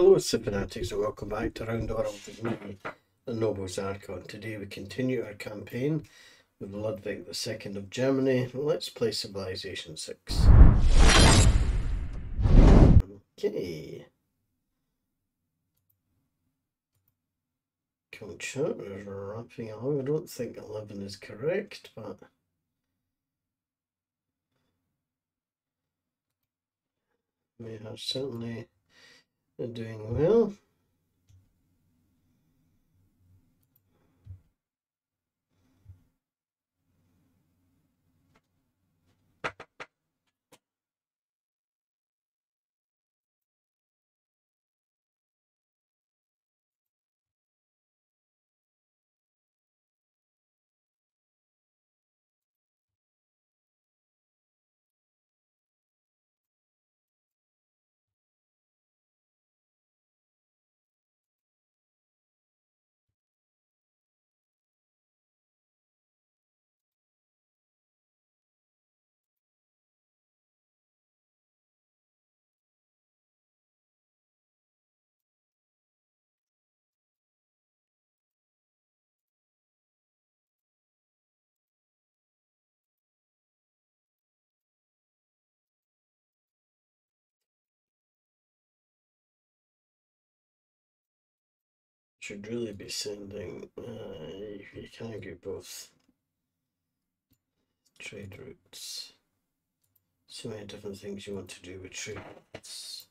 Hello, fanatics, and welcome back to Round the World with me, the Noble. Today we continue our campaign with Ludwig II of Germany. Let's play Civilization 6. Okay. Culture is wrapping along. I don't think 11 is correct, but... We have certainly doing well. Should really be sending, uh, you can't get both trade routes. So many different things you want to do with trade routes.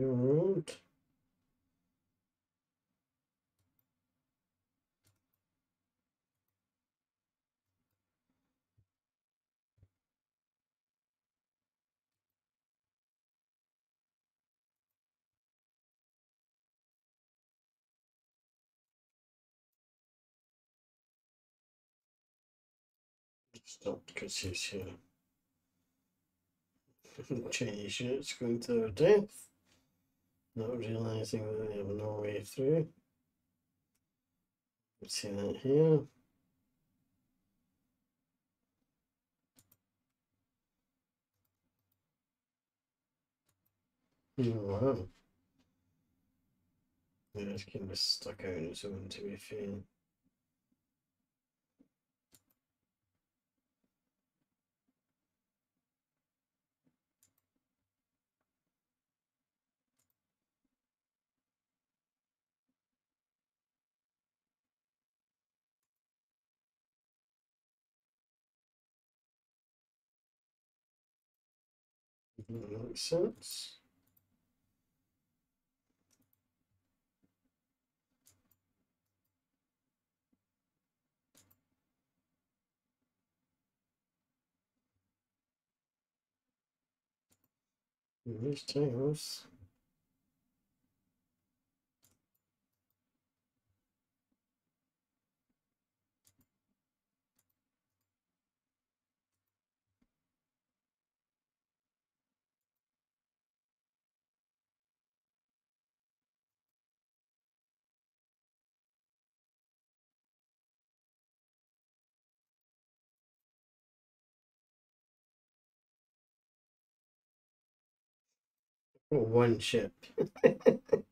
Railroad. Stop because he's uh, here. Chinese units going to their death. Not realizing that they have no way through. See that here. Oh, wow. Yeah, it's kind of stuck out in its own to be fair. Makes sense. These tails. One ship.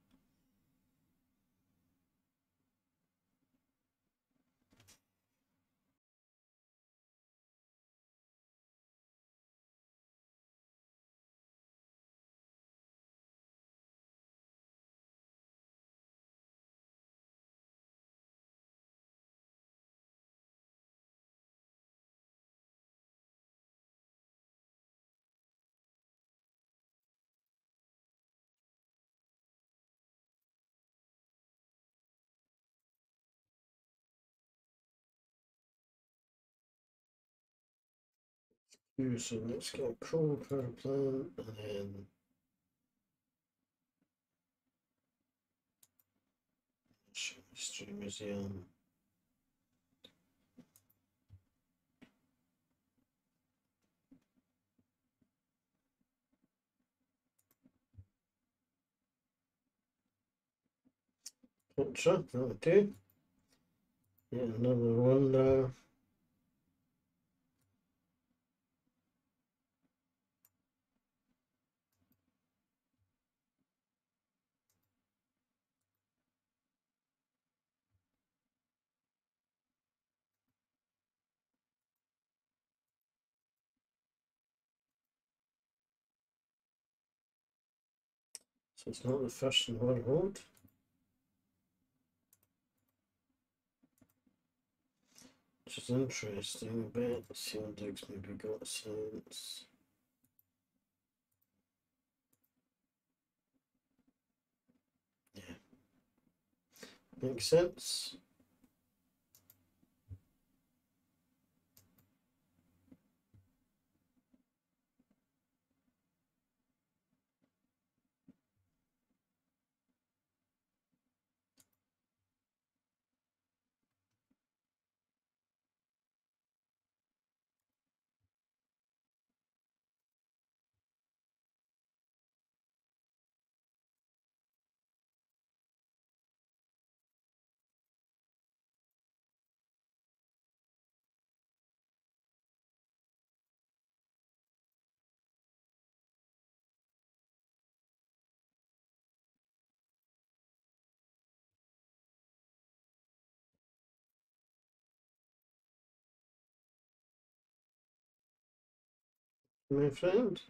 so let's get a coal power plant and then History Museum. Picture, okay. Yeah, another one there. So it's not the first in one hold. Which is interesting, but what Diggs maybe got sense. Yeah. Makes sense. My friend.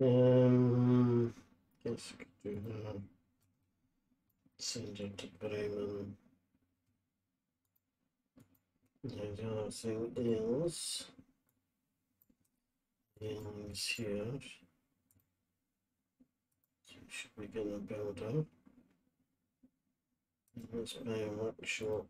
Um, I guess I could do that. Send it to Bremen. Yeah, the other thing is, is here. So we should begin a builder. Let's buy a workshop.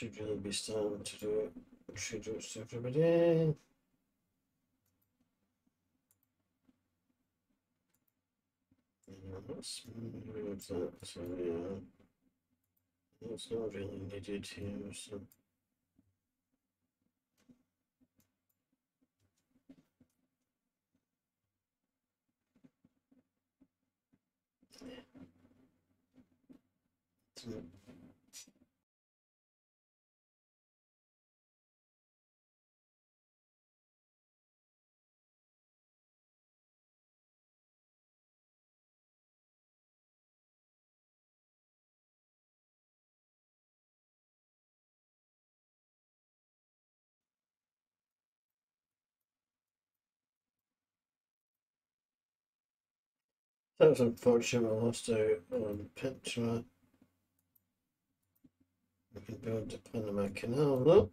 Should really be starting to do it. Introduce everybody. Yeah, let's move that. So yeah, it's not really needed here. So. So, That was unfortunate. I lost out on Petra. We can build the Panama Canal though.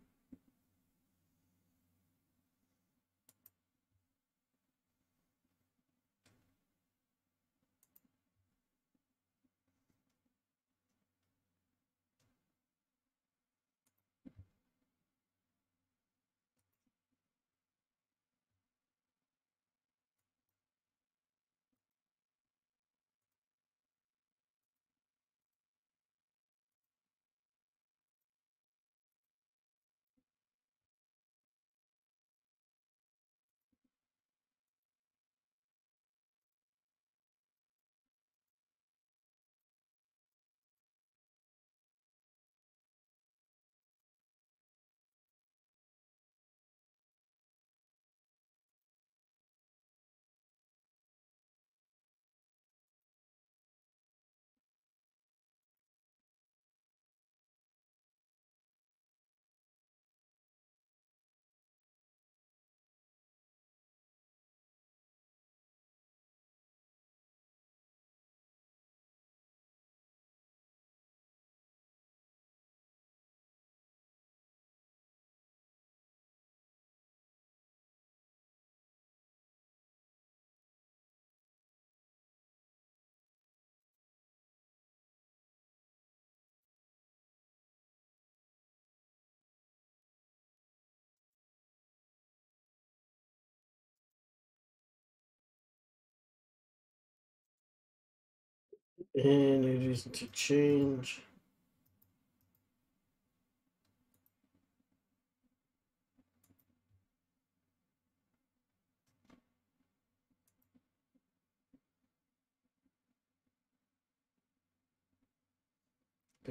Any it is to change?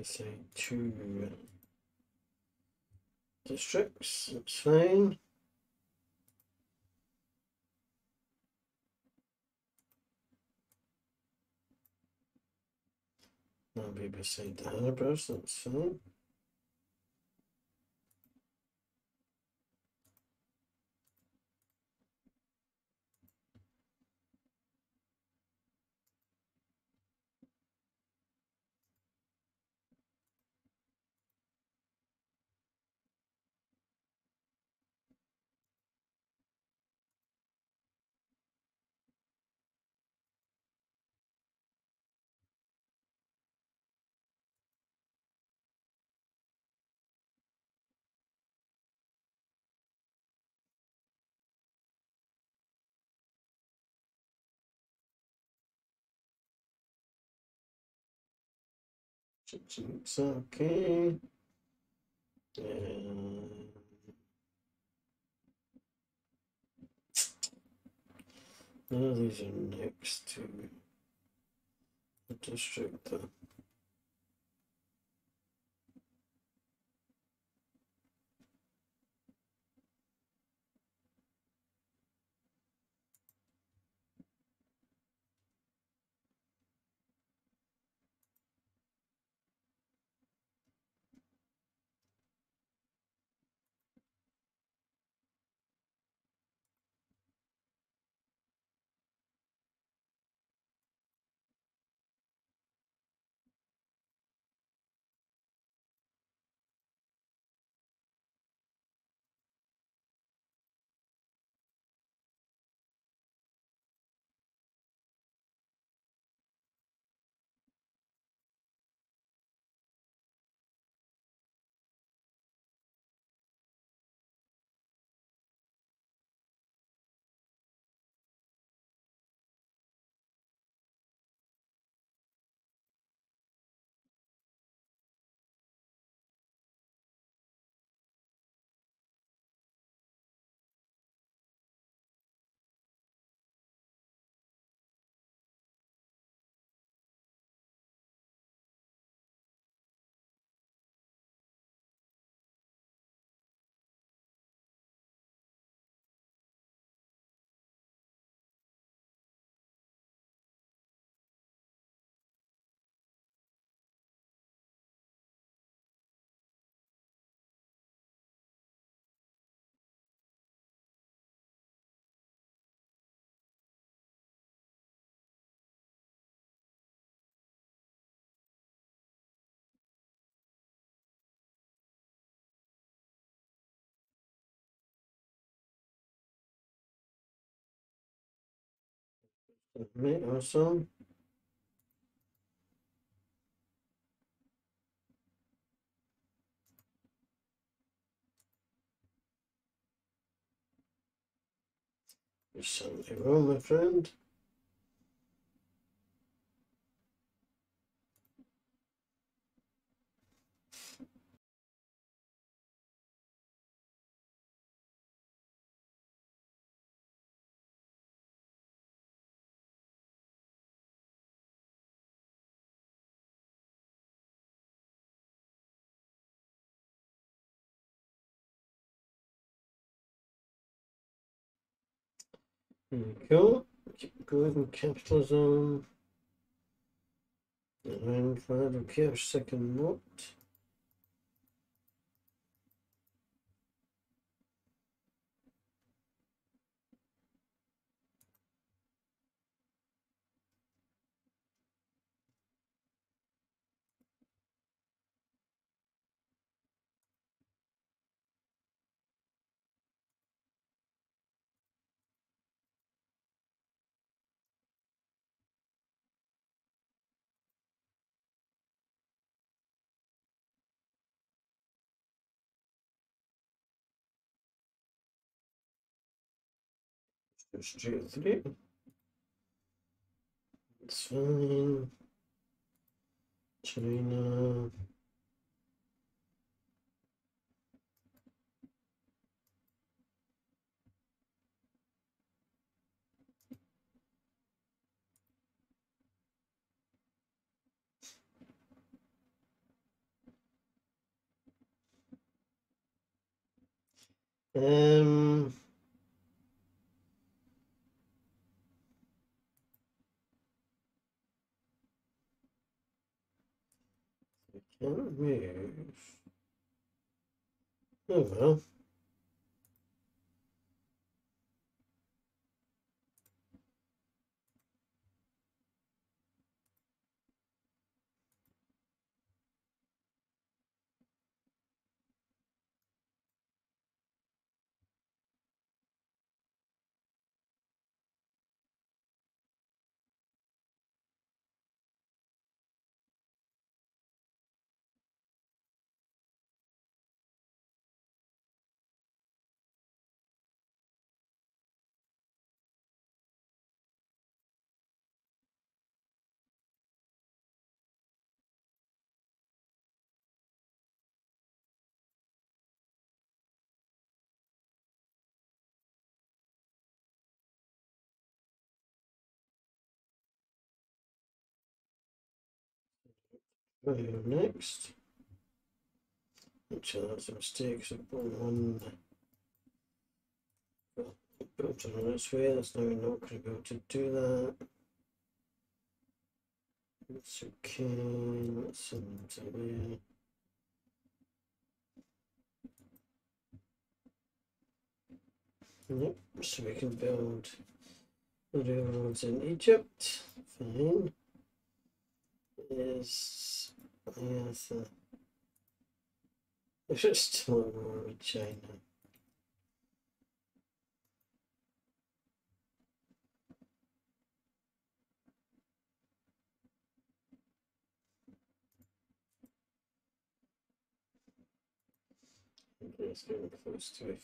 say two districts, that's fine. That'll be beside the harbours, that's fine. It's okay. Um, none of these are next to the district. though. Right, awesome. You certainly will, my friend. We go. Keep going, capitalism. Ironclad, okay, our second note. Straight through. It's fine. China. Um, I can't move. Right, next. Actually, that's a mistake. So put one. Built on this way. That's now not going to be able to do that. It's okay. Let's send it away. Yep, so we can build railroads in Egypt. Fine. Is yes, uh, if it's still with China. It's getting close to a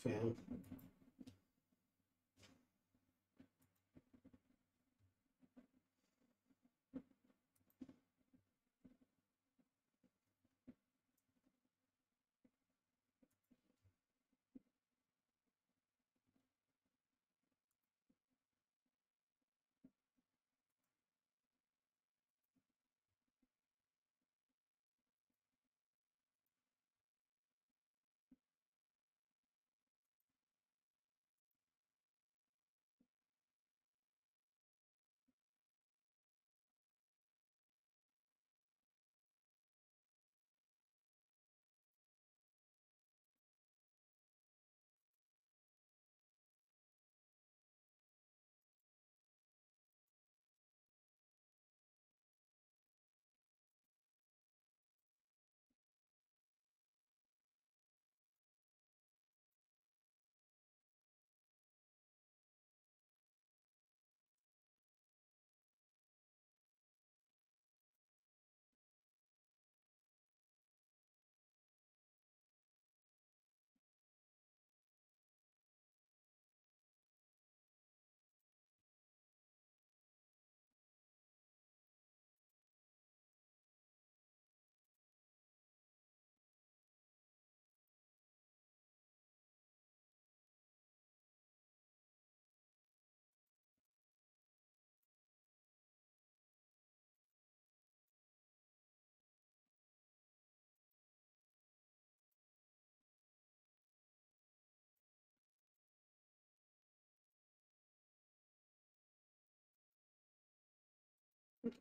fail.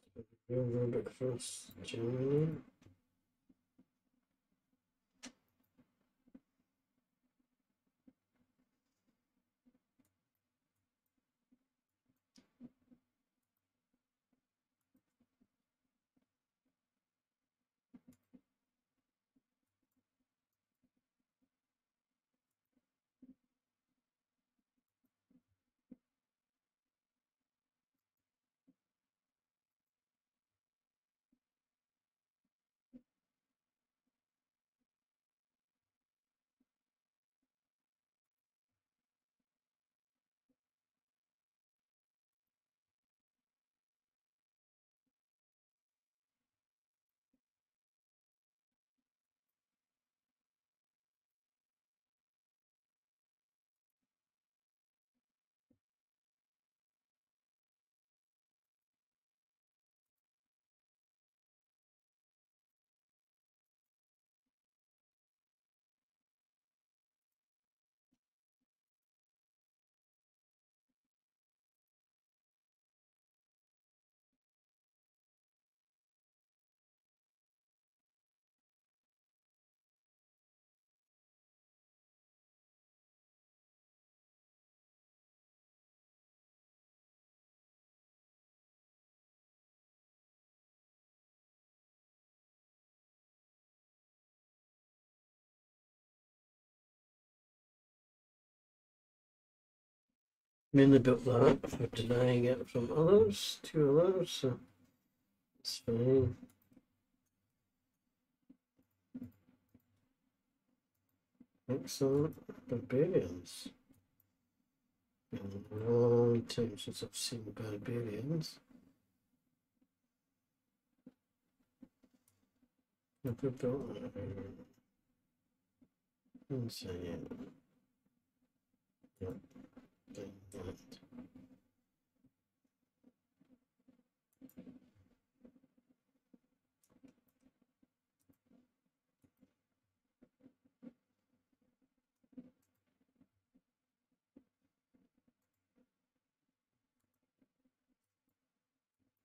Railroad across Germany. Mainly built that for denying it from others to others, so it's fine. Excellent. Barbarians. Been a long time since I've seen barbarians. Never built one. Hmm, Insane. Yep.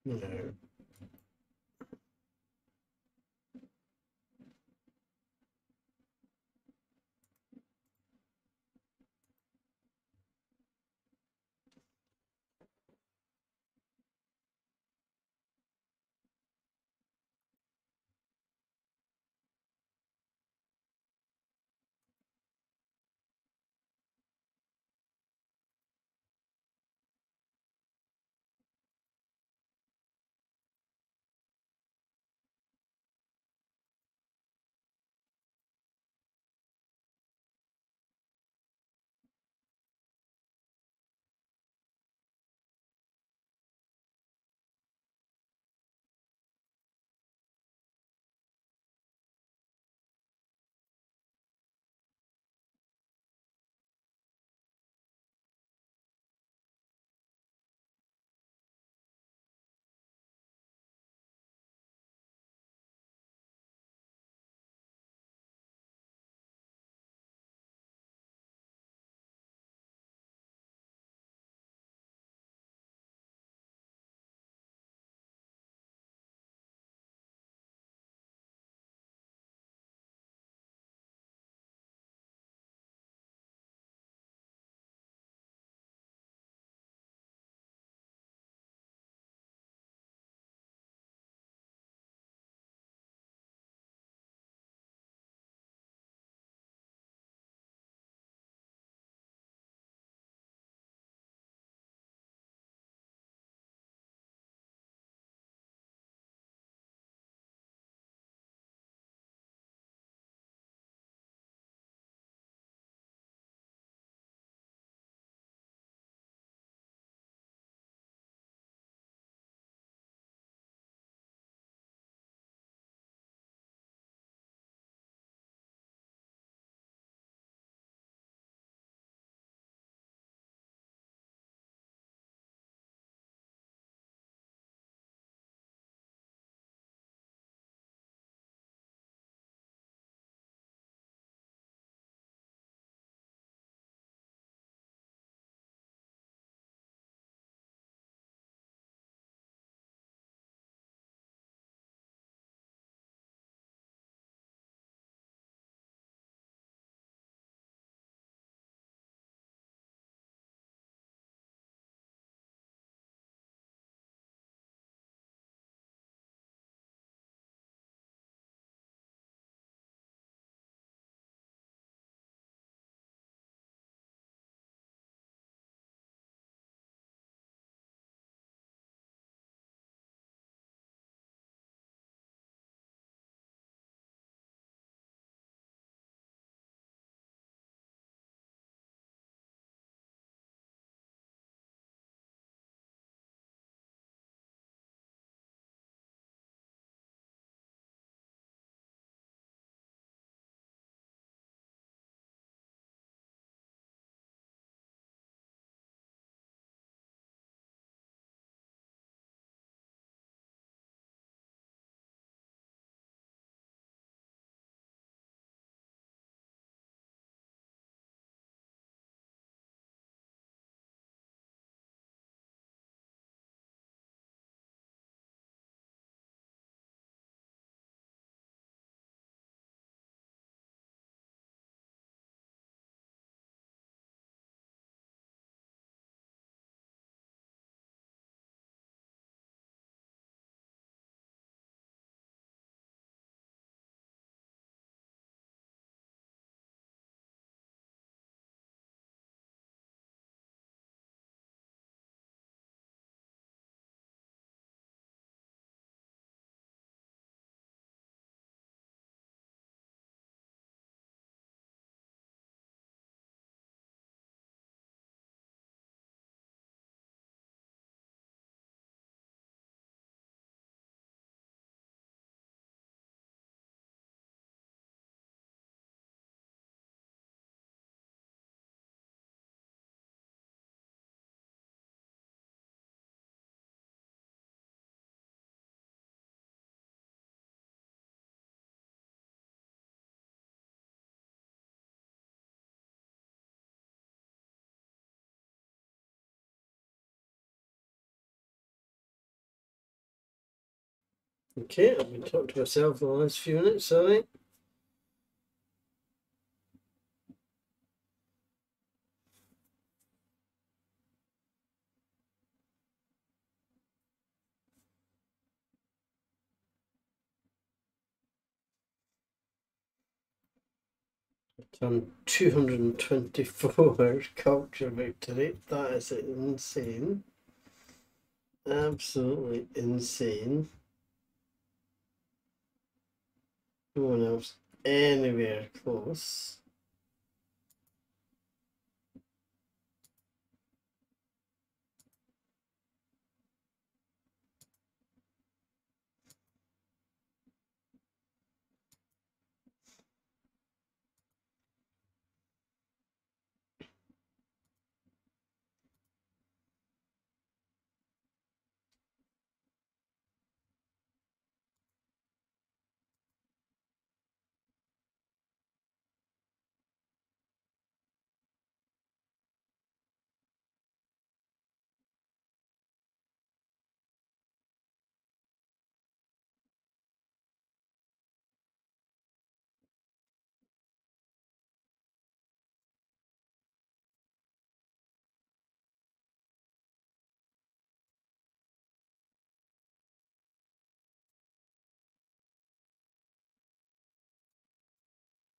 No. Okay, I've been talking to myself for the last few minutes, sorry. Done 224 culture victory. That is insane. Absolutely insane. One else anywhere close.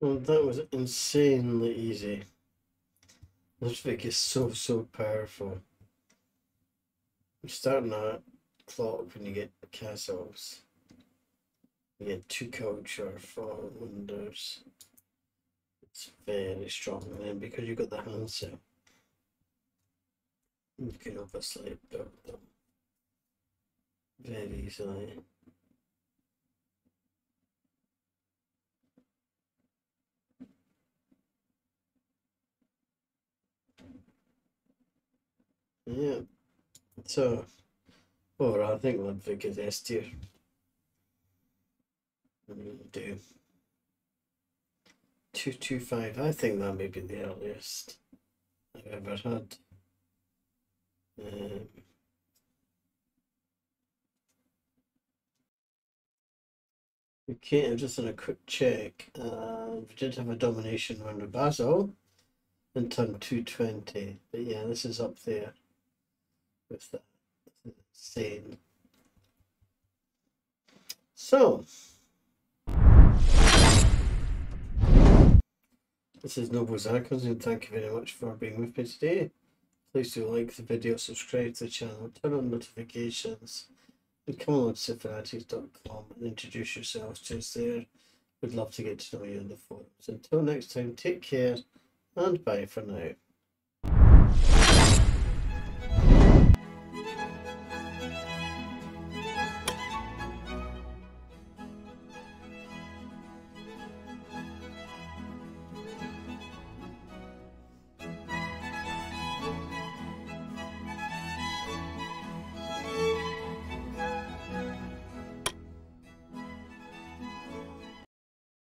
Well, that was insanely easy. Ludwig is so, so powerful. You're starting at clock when you get the castles. You get two culture, four wonders. It's very strong then because you've got the Hansa. You can obviously build them very easily. Yeah. So, overall, I think Ludwig is S tier. Do two two five. I think that may be the earliest I've ever had. Um, okay, I'm just on a quick check. Uh, we did have a domination round of Basil and turn 220, but yeah, this is up there with that. Insane. So, this is Noble Zarkons, and thank you very much for being with me today. Please do like the video, subscribe to the channel, turn on notifications, and come on to Fanatics.com and introduce yourselves to us there. We'd love to get to know you on the forums. Until next time, take care and bye for now.